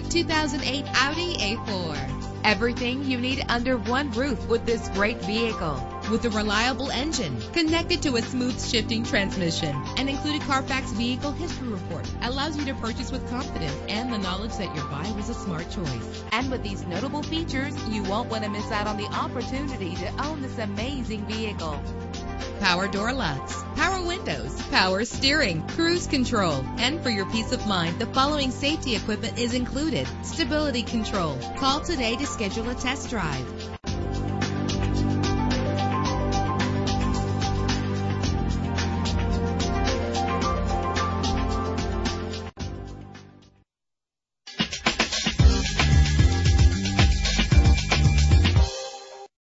2008 Audi A4. Everything you need under one roof with this great vehicle. With a reliable engine connected to a smooth shifting transmission and included Carfax Vehicle History Report allows you to purchase with confidence and the knowledge that your buy was a smart choice. And with these notable features, you won't want to miss out on the opportunity to own this amazing vehicle power door locks, power windows, power steering, cruise control. And for your peace of mind, the following safety equipment is included. Stability control. Call today to schedule a test drive.